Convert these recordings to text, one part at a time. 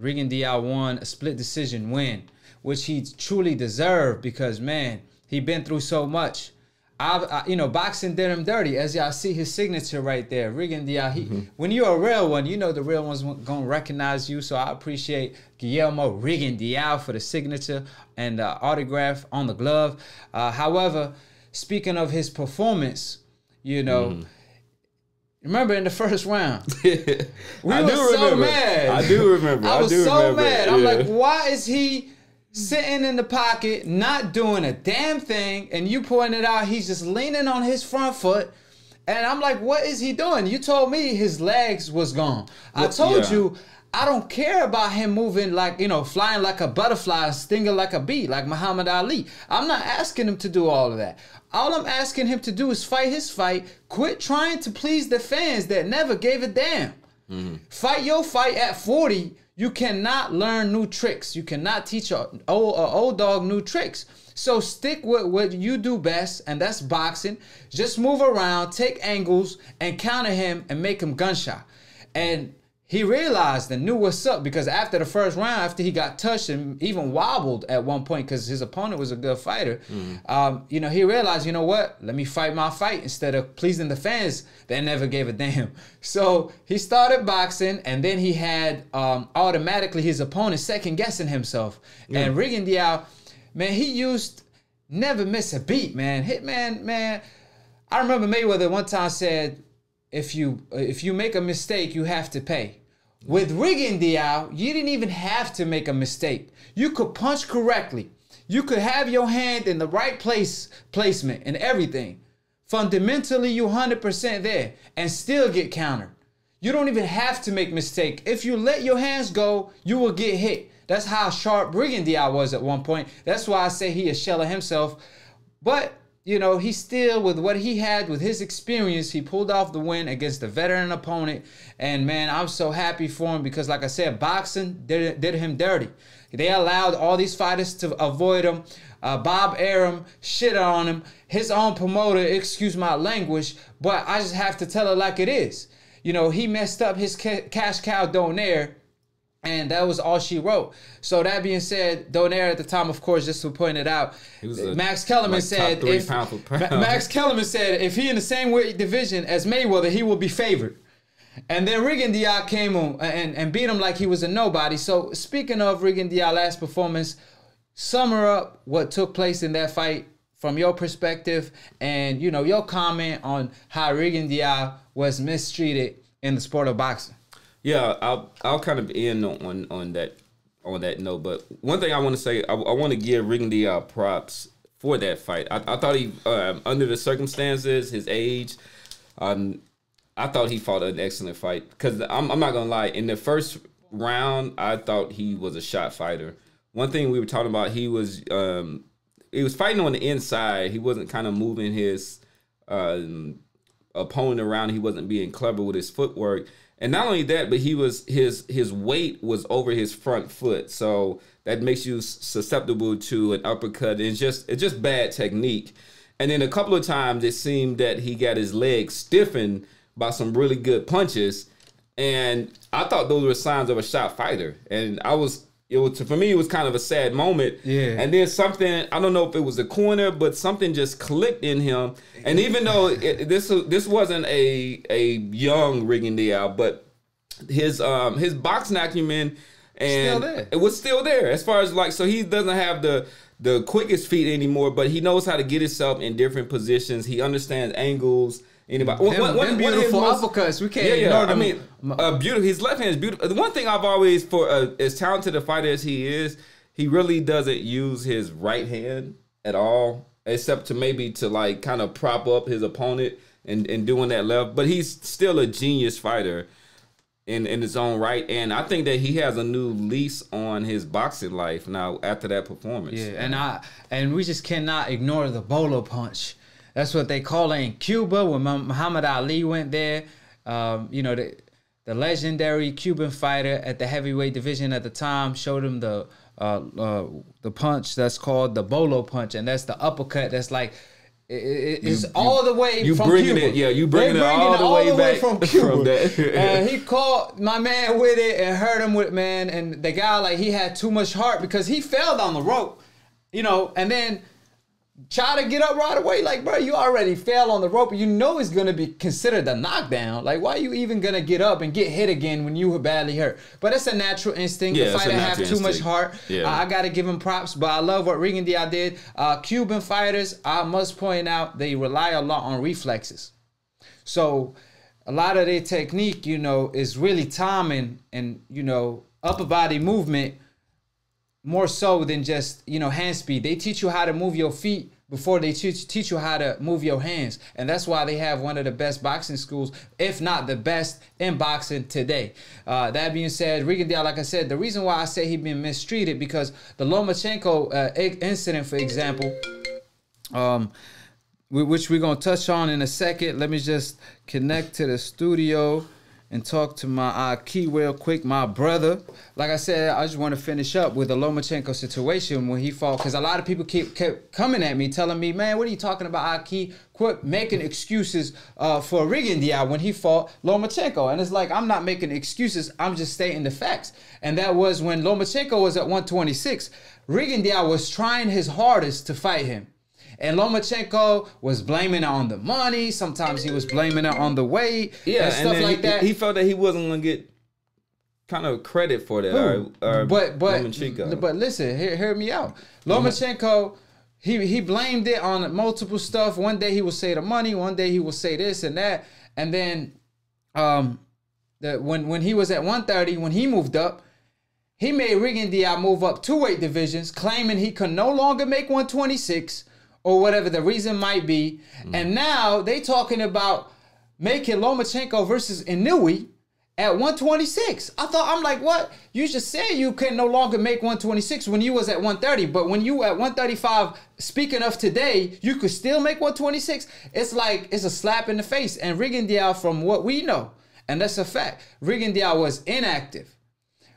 Rigondeaux won a split decision win, which he truly deserved because man, he been through so much. I, I, you know, boxing did him dirty, as y'all see his signature right there. Rigondeaux. He, mm-hmm. when you're a real one, you know the real one's gonna recognize you. So I appreciate Guillermo Rigondeaux for the signature and uh, autograph on the glove. Uh, however, speaking of his performance, you know. Mm. Remember in the first round, we I were so remember. mad. I do remember. I, I was so remember. mad. I'm like, why is he? sitting in the pocket, not doing a damn thing, and you pointed out he's just leaning on his front foot. And I'm like, what is he doing? You told me his legs was gone. I told yeah. you I don't care about him moving like, you know, flying like a butterfly, stinging like a bee, like Muhammad Ali. I'm not asking him to do all of that. All I'm asking him to do is fight his fight, quit trying to please the fans that never gave a damn. Mm-hmm. Fight your fight at 40 you cannot learn new tricks. You cannot teach a old, a old dog new tricks. So stick with what you do best, and that's boxing. Just move around, take angles, and counter him and make him gunshot. And he realized and knew what's up because after the first round, after he got touched and even wobbled at one point because his opponent was a good fighter, mm. um, you know, he realized, you know what? Let me fight my fight instead of pleasing the fans that never gave a damn. So he started boxing and then he had um, automatically his opponent second guessing himself. Yeah. And Rigondeaux, man, he used never miss a beat, man. Hitman, man. I remember Mayweather one time said, if you if you make a mistake, you have to pay. With Rigondeaux, you didn't even have to make a mistake. You could punch correctly. You could have your hand in the right place placement and everything. Fundamentally, you 100% there and still get countered. You don't even have to make mistake. If you let your hands go, you will get hit. That's how sharp Rigondeaux was at one point. That's why I say he is shell of himself. But you know, he still, with what he had, with his experience, he pulled off the win against a veteran opponent. And man, I'm so happy for him because, like I said, boxing did, did him dirty. They allowed all these fighters to avoid him. Uh, Bob Arum shit on him. His own promoter, excuse my language, but I just have to tell it like it is. You know, he messed up his ca- cash cow Donaire and that was all she wrote. So that being said, Donaire at the time, of course, just to point it out, Max Kellerman like said if Max Kellerman said if he in the same weight division as Mayweather, he will be favored. And then Rigondeaux came on uh, and, and beat him like he was a nobody. So speaking of Rigondeaux last performance, sum up what took place in that fight from your perspective and you know your comment on how Rigondeaux was mistreated in the sport of boxing. Yeah, I'll I'll kind of end on on that on that note. But one thing I want to say, I, I want to give Rigondeaux props for that fight. I, I thought he, um, under the circumstances, his age, um, I thought he fought an excellent fight. Because I'm, I'm not gonna lie, in the first round, I thought he was a shot fighter. One thing we were talking about, he was um, he was fighting on the inside. He wasn't kind of moving his um, opponent around. He wasn't being clever with his footwork. And not only that, but he was his his weight was over his front foot, so that makes you susceptible to an uppercut. It's just it's just bad technique. And then a couple of times it seemed that he got his legs stiffened by some really good punches, and I thought those were signs of a shot fighter. And I was it was for me it was kind of a sad moment. Yeah. And then something I don't know if it was the corner, but something just clicked in him. And even though it, this this wasn't a a young Rigondeaux, but his um his boxing acumen and it was still there as far as like so he doesn't have the the quickest feet anymore, but he knows how to get himself in different positions. He understands angles Anybody? Them, one, one, beautiful most, uppercuts. We can't yeah, yeah. ignore them. I mean, uh, beautiful. His left hand is beautiful. The one thing I've always, for uh, as talented a fighter as he is, he really doesn't use his right hand at all, except to maybe to like kind of prop up his opponent and, and doing that left. But he's still a genius fighter in in his own right, and I think that he has a new lease on his boxing life now after that performance. Yeah, and I and we just cannot ignore the bolo punch that's what they call it in Cuba when Muhammad Ali went there. Um, you know, the, the legendary Cuban fighter at the heavyweight division at the time showed him the uh, uh, the punch that's called the bolo punch, and that's the uppercut. That's like it- it- it's all the way you from bringing Cuba. it- yeah, you They bringing it all the way back from from Cuba. that. and he caught my man with it and hurt him with man. And the guy like he had too much heart because he fell down the rope, you know, and then try to get up right away. Like, bro, you already fell on the rope. You know it's gonna be considered a knockdown. Like, why are you even gonna get up and get hit again when you were badly hurt? But it's a natural instinct. Yeah, the fighter have too much heart. Yeah. I, I gotta give him props. But I love what Rigondeaux did. Uh, Cuban fighters, I must point out, they rely a lot on reflexes. So a lot of their technique, you know, is really timing and you know upper body movement more so than just you know hand speed. They teach you how to move your feet before they teach teach you how to move your hands, and that's why they have one of the best boxing schools, if not the best in boxing today. Uh, that being said, Rigondeaux, like I said, the reason why I say he been mistreated because the Lomachenko uh, incident, for example, um, which we're gonna touch on in a second. Let me just connect to the studio and talk to my uh, key real quick, my brother. Like I said, I just want to finish up with the Lomachenko situation when he fought, because a lot of people keep kept coming at me, telling me, "Man, what are you talking about, Aki? Quit making excuses uh, for Rigondeaux when he fought Lomachenko." And it's like I'm not making excuses. I'm just stating the facts. And that was when Lomachenko was at 126. Rigondeaux was trying his hardest to fight him. And Lomachenko was blaming it on the money. Sometimes he was blaming it on the weight Yeah, and stuff then like he, that. He felt that he wasn't gonna get kind of credit for that. Or, or but but Lomachenko. but listen, hear, hear me out. Lomachenko, he he blamed it on multiple stuff. One day he will say the money, one day he will say this and that, and then um the when when he was at 130, when he moved up, he made Rigondeaux move up two weight divisions, claiming he could no longer make 126 or whatever the reason might be. Mm. And now they talking about making Lomachenko versus Inoue at 126. I thought I'm like, what? You just said you can no longer make 126 when you was at 130, but when you at 135, speaking of today, you could still make 126. It's like it's a slap in the face. And Rigondeaux, from what we know, and that's a fact, Rigondeaux was inactive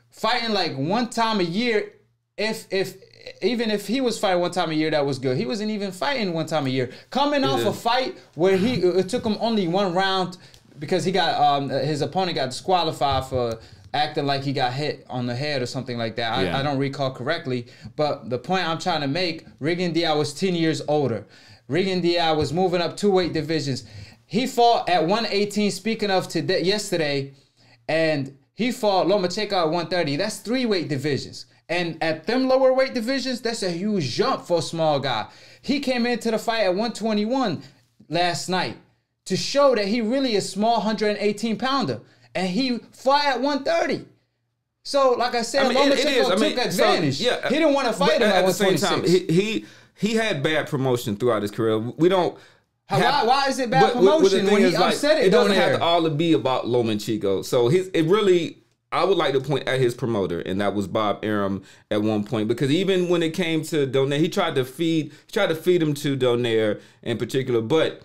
fighting like one time a year. If if even if he was fighting one time a year, that was good. He wasn't even fighting one time a year. Coming off a fight where he it took him only one round because he got um his opponent got disqualified for acting like he got hit on the head or something like that. I, Yeah. I don't recall correctly, but the point I'm trying to make, Rigondeaux was 10 years older. Rigondeaux was moving up two weight divisions. He fought at 118. Speaking of today, yesterday, and he fought Lomachenko at 130. That's three weight divisions. And at them lower weight divisions, that's a huge jump for a small guy. He came into the fight at 121 last night to show that he really is a small 118 pounder. And he fought at 130. So, like I said, I mean, Lomachenko took mean, so, advantage. yeah, he didn't want to fight him at, at the same time. He, he he had bad promotion throughout his career. We don't. How- why- why is it bad but- but- but promotion when he like, upset it It doesn't have to all be about Lomachenko. So his it really. I would like to point at his promoter, and that was Bob Arum at one point, because even when it came to Donaire, he tried to feed, he tried to feed him to Donaire in particular. But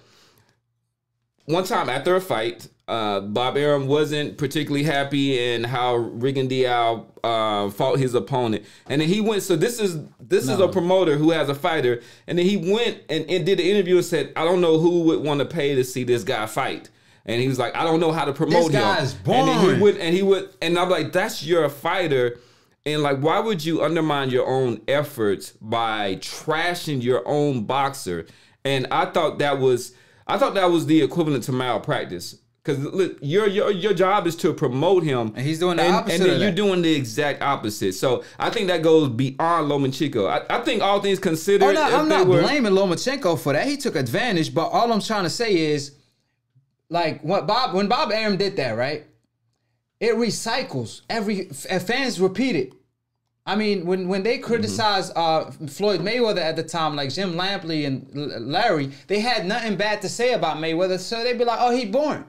one time after a fight, uh, Bob Arum wasn't particularly happy in how Rigondeaux uh, fought his opponent, and then he went. So this is this is a promoter who has a fighter, and then he went and, and did an interview and said, "I don't know who would want to pay to see this guy fight." And he was like, "I don't know how to promote This him." guy's And he would, and he would, and I'm like, "That's your fighter." And like, why would you undermine your own efforts by trashing your own boxer? And I thought that was, I thought that was the equivalent to malpractice. Because look, your your your job is to promote him, And he's doing the and, opposite and then you're doing the exact opposite. So I think that goes beyond Lomachenko. I, I think all things considered, Oh, no, I'm not were- blaming Lomachenko for that. He took advantage, but all I'm trying to say is, like, what Bob when Bob Arum did that, right? It recycles every fans repeat it. I mean, when when they criticized uh, Floyd Mayweather at the time, like Jim Lampley and L- Larry, they had nothing bad to say about Mayweather, so they'd be like, "Oh, he born."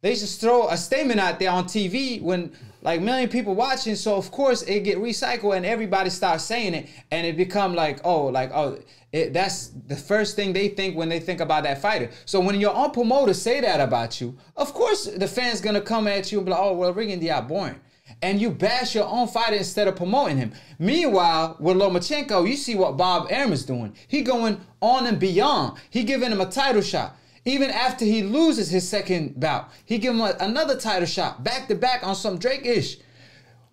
They just throw a statement out there on TV when like million people watching, so of course it get recycled and everybody starts saying it, and it become like, oh, like oh, it, that's the first thing they think when they think about that fighter. So when your own promoter say that about you, of course the fans gonna come at you and be like, oh, well, Rigondeaux boring. and you bash your own fighter instead of promoting him. Meanwhile, with Lomachenko, you see what Bob Arum is doing. He going on and beyond. He giving him a title shot. Even after he loses his second bout, he give him a, another title shot, back to back on some Drake ish.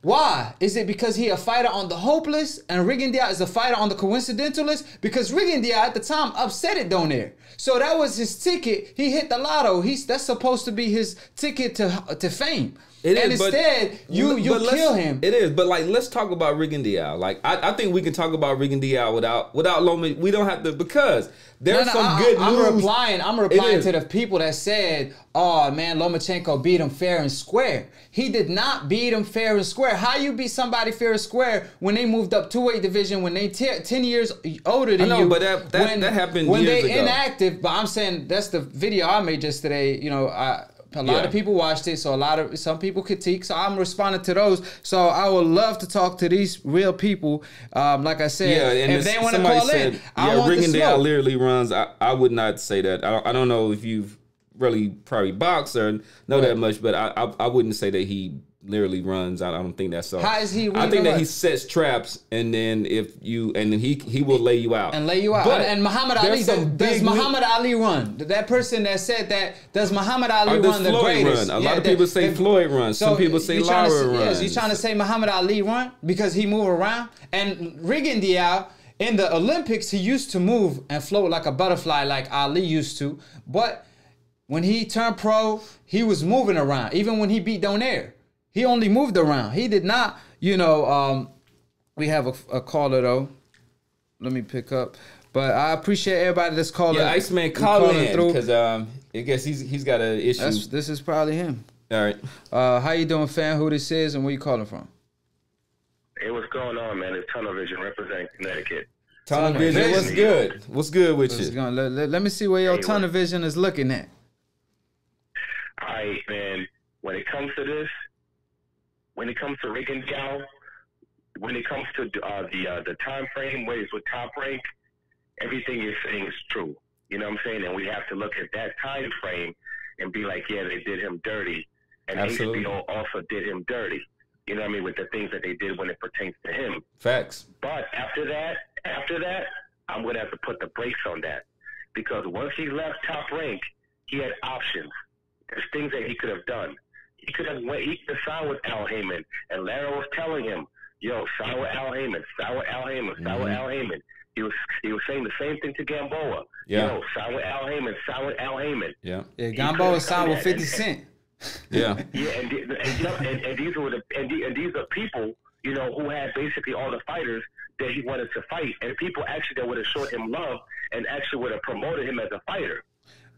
Why? Is it because he a fighter on the hopeless and Rigondeaux is a fighter on the coincidentalist? Because Rigondeaux at the time upset it down there. So that was his ticket. He hit the lotto. He's that's supposed to be his ticket to to fame. It and is, but- instead, you you but let's- kill him. It is, but like let's talk about Rigondeaux. Like I, I think we can talk about Rigondeaux without without Loma. We don't have to because there's No, no, some I- good I'm news. replying. I'm replying to the people that said, "Oh man, Lomachenko beat him fair and square." He did not beat him fair and square. How you beat somebody fair and square when they moved up two weight division when they t- ten years older than know, you? but that- that- when, that happened when they ago. inactive. But I'm saying that's the video I made just today. You know, I. A lot Yeah. of people watched it, so a lot of some people critique. So I'm responding to those. So I would love to talk to these real people. Um, like I said, Yeah, and if this- they want to call said, in, I yeah, want the Rigondeaux smoke. literally runs. I, I would not say that. I don't, I don't know if you've really probably boxed or know that much, but I, I I wouldn't say that he literally runs. I, I don't think that's so. How is he I think that he sets traps, and then if you and then he he will lay you out and lay you out. But and, and Muhammad Ali, does, does Muhammad Ali run? That person that said that, does Muhammad Ali does run the Floyd greatest? run? A lot of the- people say the- Floyd runs. Some people say you trying to Lara say- Yes, you trying to say Muhammad Ali run because he move around? And Rigondeaux in the Olympics, he used to move and float like a butterfly, like Ali used to. But when he turned pro, he was moving around. Even when he beat Donaire, he only moved around. He did not, you know. Um, we have a, a caller though. Let me pick up. But I appreciate everybody that's calling. yeah, Iceman calling call in because um I guess he's he's got an issue. That's, this is probably him. All right. Uh, how you doing, fan? Who this is and where you calling from? Hey, what's going on, man? It's Tunnel Vision representing Connecticut. Tunnel Tunnel Vision, Vision. what's good? What's good with Let's you? go. Let, let- let me see where your Hey, tunnel what- vision is looking at. All right, man. When it comes to this, when it comes to Rigondeaux, when it comes to uh, the uh, the time frame where he's with Top Rank, everything you're saying is true. You know what I'm saying? And we have to look at that time frame and be like, yeah, they did him dirty, and Absolutely. HBO also did him dirty. You know what I mean? With the things that they did when it pertains to him. Facts. But after that, after that, I'm gonna have to put the brakes on that because once he left top rank, he had options. There's things that he could have done. He could have went. He could have signed with Al Haymon, and Lara was telling him, "Yo, sign with Al Haymon, sign with Al Haymon, sign with mm-hmm. Al Haymon." He was he was saying the same thing to Gamboa. Yeah. Yo, sign with Al Haymon, sign with Al Haymon. Yeah. Yeah, Gamboa Gambo signed done with that. 50 Cent. Yeah. Yeah, and, the- and, yep, and, and these were the and, the, and these are people, you know, who had basically all the fighters that he wanted to fight, and people actually that would have showed him love and actually would have promoted him as a fighter.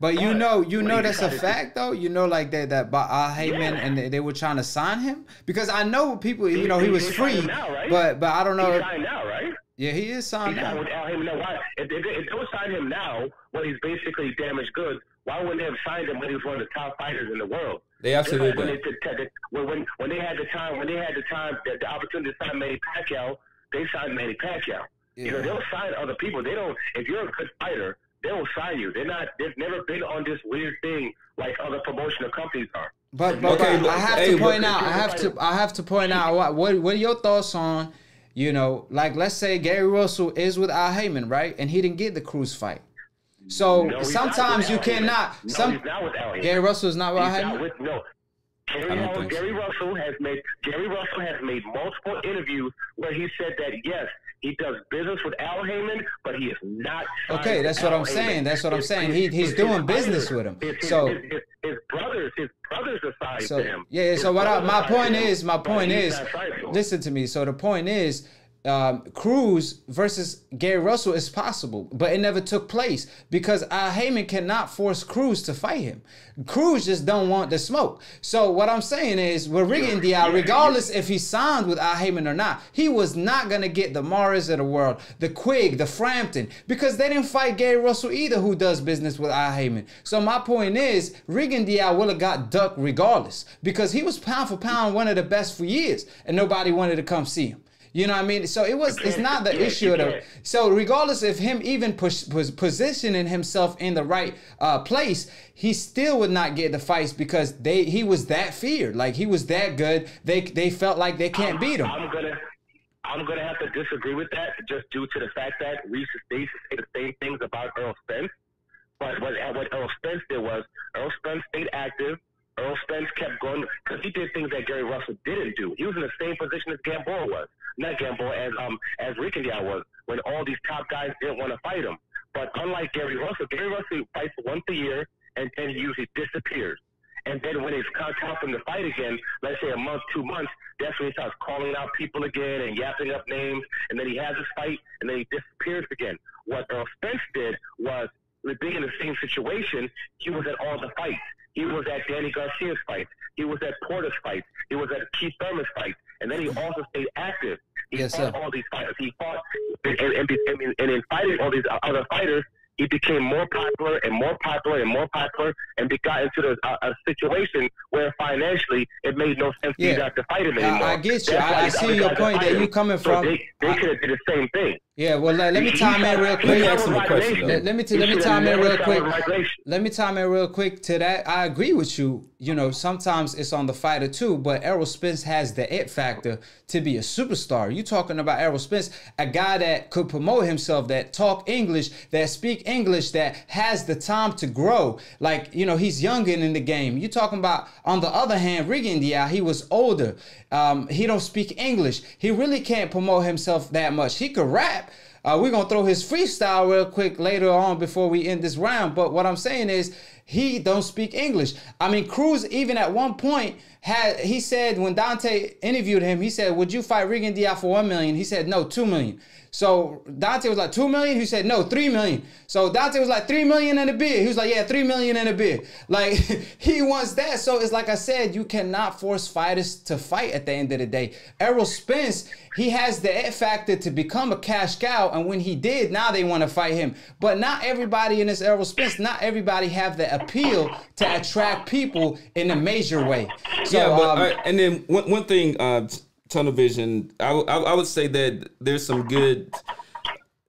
But you know, you know that's a fact though. You know, like that that ah by Al Haymon Yeah. and they, they were trying to sign him because I know people. You know, he he- was he free, now, right? but but I don't know. He's if- signed now, right? Yeah, he is signed signed now. with Al Haymon. Now, why? If they, if they don't sign him now, when he's basically damaged goods, why wouldn't they have signed him when he was one of the top fighters in the world? They Just like absolutely when they, did. did- did- when, when, when they had the time, when they had the time, the, the opportunity to sign Manny Pacquiao, they signed Manny Pacquiao. You know, they'll sign other people. They don't. If you're a good fighter, they will sign you. They're not. They've never been on this weird thing like other promotional companies are. But but, Okay, but I have hey, to point but- out. I have to I have to point out what what what are your thoughts on, you know, like let's say Gary Russell is with Al Haymon, right? And he didn't get the cruise fight. So No, sometimes you with Al Haymon. cannot. No, some he's not with Al Haymon. Gary Russell is not with Al He's not Haymon. with no. Gary, Hall- so. Russell has made Gary Russell has made multiple interviews where he said that yes, he does business with Al Haymon, but he is not. Okay, that's what Al I'm Haymon. saying. That's what I'm saying. He- he's doing business with him. His, So- his, his, his brothers, his brothers are signed So to him. yeah, so what I, my point is, my point is, not signed to him. listen to me. So the point is, um, Cruz versus Gary Russell is possible, but it never took place because Al Haymon cannot force Cruz to fight him. Cruz just don't want the smoke. So what I'm saying is, with Rigondeaux, regardless if he signed with Al Haymon or not, he was not gonna get the Morris of the world, the Quigg, the Frampton, because they didn't fight Gary Russell either, who does business with Al Haymon. So my point is, Rigondeaux will have got ducked regardless because he was pound for pound one of the best for years, and nobody wanted to come see him. You know what I mean? So it was. It's not the issue of the. So regardless of him even push, pos- positioning himself in the right uh, place, he still would not get the fights because they he was that feared. Like he was that good. They they felt like they can't beat him. I'm gonna. I'm gonna have to disagree with that just due to the fact that we they say the same things about Errol Spence. But what, what Errol Spence did was Errol Spence stayed active. Errol Spence kept going because he did things that Gary Russell didn't do. He was in the same position as Gamboa was, not Gamboa as um as Rigondeaux was, when all these top guys didn't want to fight him. But unlike Gary Russell, Gary Russell fights once a year and then he usually disappears. And then when it's time for him to fight again, let's say a month, two months, that's when he starts calling out people again and yapping up names. And then he has his fight and then he disappears again. What Errol Spence did was being in the same situation, he was at all the fights. He was at Danny Garcia's fights. He was at Porter's fights. He was at Keith Thurman's fights. And then he also stayed active. He Yes, fought sir. all these fighters. He fought, and, and, and, and in fighting all these other fighters, he became more popular and more popular and more popular, and got into the, a, a situation where financially it made no sense Yeah. for you to fight him I- anymore. I get you. That's I- I see your point that you coming So from. They, they could have did the same thing. Yeah, well, let, let me time in real quick. he ask him a question, Let, let me t- let me time in real quick. Let me time in real quick to that. I agree with you. You know, sometimes it's on the fighter too, but Errol Spence has the it factor to be a superstar. You talking about Errol Spence, a guy that could promote himself, that talk English, that speak English, that has the time to grow. Like, you know, he's younger in the game. You talking about on the other hand, Rigondeaux, he was older. Um, he don't speak English. He really can't promote himself that much. He could rap. Uh, we're gonna throw his freestyle real quick later on before we end this round. But what I'm saying is he don't speak English. I mean, Cruz even at one point had he said when Dante interviewed him, he said, "Would you fight Rigondeaux for one million? He said, "No, two million. So Dante was like two million. He said no, three million. So Dante was like three million in a bid. He was like, yeah, three million in a bid. Like he wants that. So it's like I said, you cannot force fighters to fight at the end of the day. Errol Spence, he has the it factor to become a cash cow, and when he did, now they want to fight him. But not everybody in this Errol Spence, not everybody have the appeal to attract people in a major way. So yeah, but um, uh, and then one one thing, uh, tunnel vision. I would say that there's some good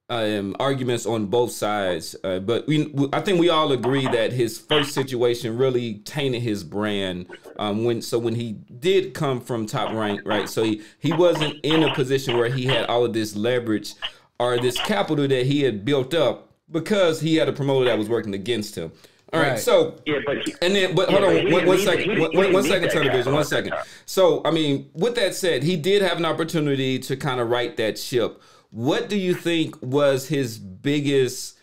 um, arguments on both sides, uh, but we I think we all agree that his first situation really tainted his brand. Um, when so when he did come from top rank, right? So he he wasn't in a position where he had all of this leverage or this capital that he had built up because he had a promoter that was working against him. All right, Right. so Yeah, but and then, but hold on, but he one, didn't one need- one, didn't- he one didn't second, need that television, capital one at that second. time. So, I mean, with that said, he did have an opportunity to kind of right that ship. What do you think was his biggest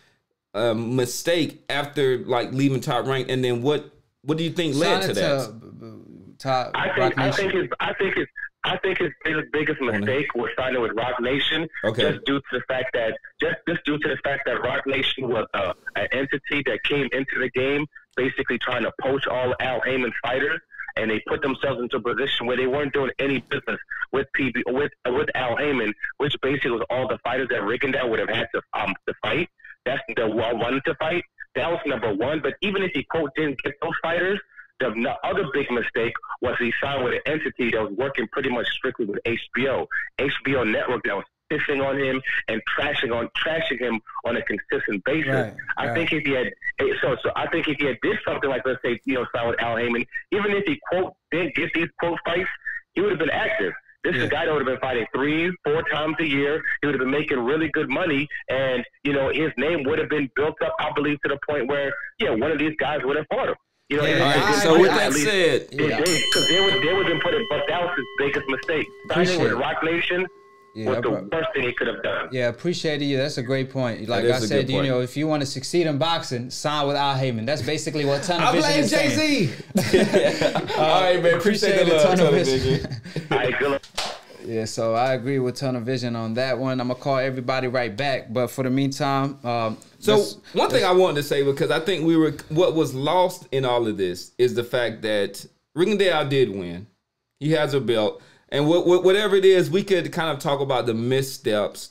um, mistake after like leaving top rank, and then what what do you think led to that? b- b- top I think I think his I think his I think his biggest, biggest mistake was signing with Roc Nation, Okay. just due to the fact that just just due to the fact that Roc Nation was uh, an entity that came into the game, basically trying to poach all Al Haymon fighters, and they put themselves into a position where they weren't doing any business with PB with with Al Haymon, which basically was all the fighters that Rigondeaux would have had to um to fight. That's the one to fight. That was number one. But even if he quote didn't get those fighters, the other big mistake was he signed with an entity that was working pretty much strictly with HBO, HBO Network that was on him and trashing on trashing him on a consistent basis. Right, I right. think if he had eh, so so I think if he had did something like let's say you know sign with Al Haymon, even if he quote didn't get these quote fights, he would have been active. This is a guy that would have been fighting three, four times a year. He would have been making really good money, and you know his name would have been built up. I believe to the point where yeah, one of these guys would have fought him. You know, Yeah, I- right, so with that least- said, Yeah. because they would they would have been put in, but that was his biggest mistake. Signing with. Roc Nation Yeah, was the bro. worst thing he could have done. Yeah, appreciate you. That's a great point. Like I said, you know, if you want to succeed in boxing, sign with Al Haymon. That's basically what Tunnel I Vision blame is Jay. Z. All right, man. Appreciate, appreciate the it, love, Tunnel television. All right, good luck. Yeah, so I agree with Tunnel Vision on that one. I'm gonna call everybody right back, but for the meantime, um, So let's- one thing I wanted to say because I think we were what was lost in all of this is the fact that Rigondeaux did win. He has a belt, and what, what, whatever it is, we could kind of talk about the missteps,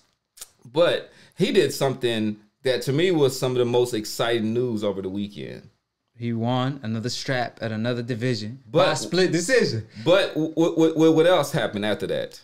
but he did something that to me was some of the most exciting news over the weekend. he won another strap at another division But- by split decision. But what, what, what else happened after that?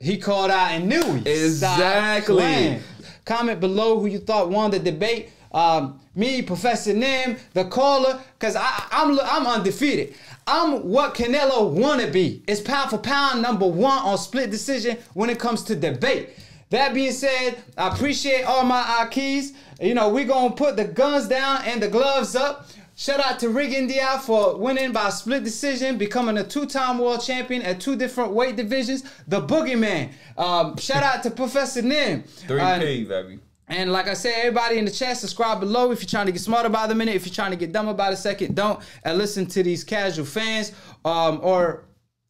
He called out and knew Exactly. Comment below who you thought won the debate. Um, me, Professor Nim, the caller, because I'm I'm undefeated. I'm what Canelo wanna be. It's pound for pound number one on split decision when it comes to debate. That being said, I appreciate all my Akis. You know, we're gonna put the guns down and the gloves up. Shout out to Rigondeaux for winning by split decision, becoming a two-time world champion at two different weight divisions. The Boogeyman. Um, shout out to Professor Nim. Three Uh, P, baby. And like I said, everybody in the chat, subscribe below if you're trying to get smarter by the minute. If you're trying to get dumber by the second, don't. And listen to these casual fans, um, or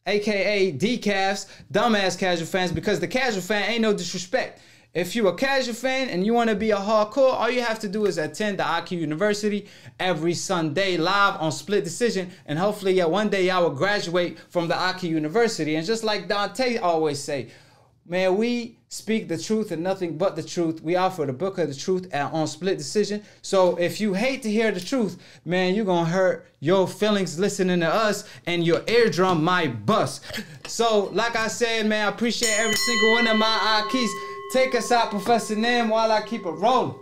AKA decafs, dumbass casual fans, because the casual fan ain't no disrespect. If you're a casual fan and you want to be a hardcore, all you have to do is attend the IQ University every Sunday live on Split Decision, and hopefully, yeah, one day y'all will graduate from the IQ University. And just like Dante always say, Man, we speak the truth and nothing but the truth. We offer the book of the truth on split decision. So if you hate to hear the truth, man, you're gonna hurt your feelings listening to us and your eardrum might bust. So, like I said, man, I appreciate every single one of my keys. Take us out, Professor Nam, while I keep it rolling.